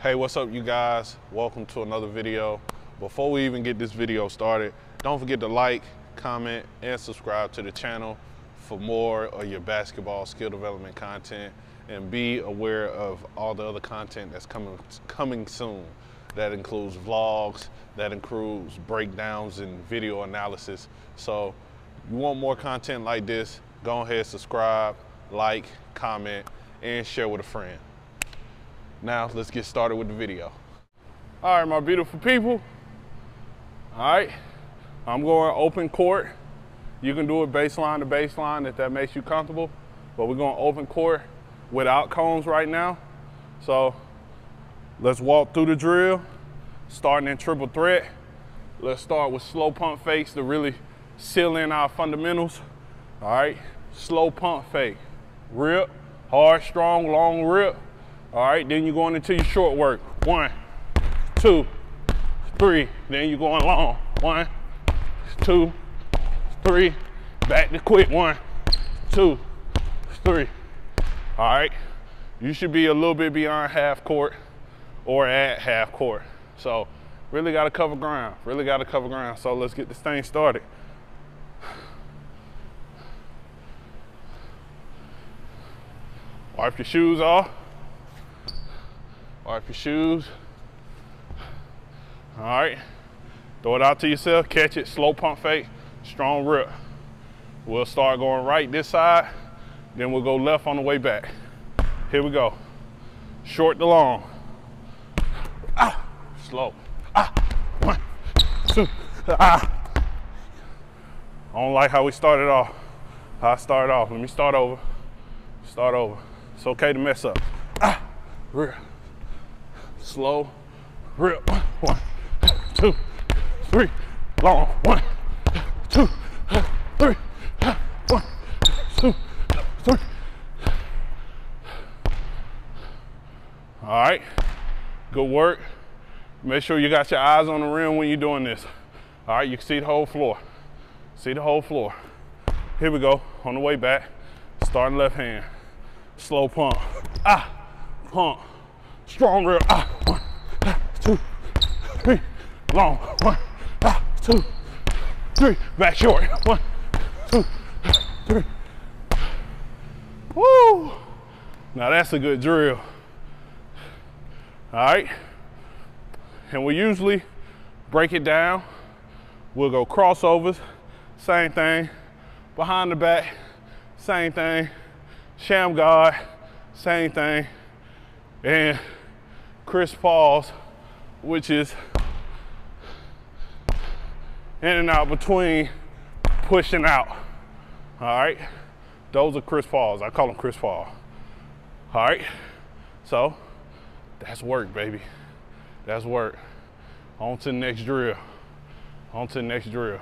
Hey, what's up you guys? Welcome to another video. Before we even get this video started, don't forget to like, comment, and subscribe to the channel for more of your basketball skill development content and be aware of all the other content that's coming coming soon. That includes vlogs, that includes breakdowns and video analysis. So you want more content like this, go ahead, subscribe, like, comment, and share with a friend. Now let's get started with the video. All right, my beautiful people. All right, I'm going open court. You can do it baseline to baseline if that makes you comfortable, but we're going open court without cones right now. So let's walk through the drill, starting in triple threat. Let's start with slow pump fakes to really seal in our fundamentals. All right, slow pump fake. Rip, hard, strong, long rip. All right, then you're going into your short work. One, two, three. Then you're going long. One, two, three. Back to quick. One, two, three. All right, you should be a little bit beyond half court or at half court. So really got to cover ground. Really got to cover ground. So let's get this thing started. Wipe your shoes off. Wipe your shoes. All right. Throw it out to yourself, catch it, slow pump fake, strong rip. We'll start going right this side, then we'll go left on the way back. Here we go. Short to long. Ah, slow. Ah, one, two, ah. I don't like how we started off. How I started off. Let me start over. Start over. It's okay to mess up. Ah, rip. Slow, rip. One, two, three. Long. One, two, three. One, two, three. All right, good work. Make sure you got your eyes on the rim when you're doing this. All right, you can see the whole floor. See the whole floor. Here we go, on the way back, starting left hand. Slow pump, ah, pump, strong rip, ah, one, ah, two, three, long, one, ah, two, three, back short, one, two, three. Woo! Now that's a good drill. All right, and we usually break it down. We'll go crossovers, same thing, behind the back, same thing, Shammgod, same thing, and Chris Paul's, which is in and out between pushing out. All right, those are Chris Paul's. I call them Chris Paul. All right, so that's work, baby. That's work. On to the next drill. On to the next drill.